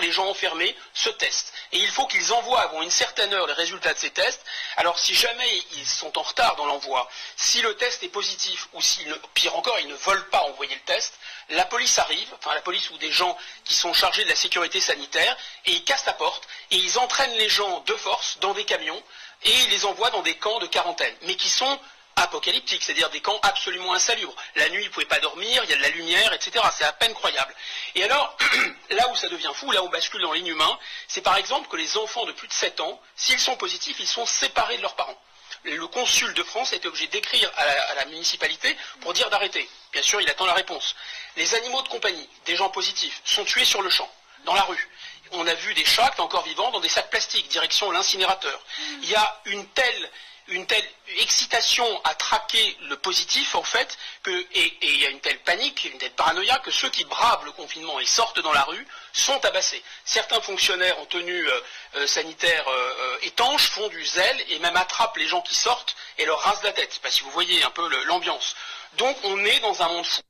les gens enfermés se testent. Et il faut qu'ils envoient avant une certaine heure les résultats de ces tests. Alors si jamais ils sont en retard dans l'envoi, si le test est positif, ou si, pire encore, ils ne veulent pas envoyer le test, la police arrive, enfin la police ou des gens qui sont chargés de la sécurité sanitaire, et ils cassent la porte, et ils entraînent les gens de force dans des camions, et ils les envoient dans des camps de quarantaine, mais qui sont apocalyptiques, c'est-à-dire des camps absolument insalubres. La nuit, ils ne pouvaient pas dormir, il y a de la lumière, etc. C'est à peine croyable. Et alors, où ça devient fou, là on bascule dans l'inhumain, c'est par exemple que les enfants de plus de 7 ans, s'ils sont positifs, ils sont séparés de leurs parents. Le consul de France a été obligé d'écrire à, la, municipalité pour dire d'arrêter. Bien sûr, il attend la réponse. Les animaux de compagnie, des gens positifs, sont tués sur le champ, dans la rue. On a vu des chats encore vivants dans des sacs plastiques, direction l'incinérateur. Il y a une telle une telle excitation à traquer le positif, en fait, que, et, il y a une telle panique, une telle paranoïa, que ceux qui bravent le confinement et sortent dans la rue sont tabassés. Certains fonctionnaires en tenue euh, euh, sanitaire euh, étanche font du zèle et même attrapent les gens qui sortent et leur rasent la tête. Je sais pas si vous voyez un peu l'ambiance. Donc on est dans un monde fou.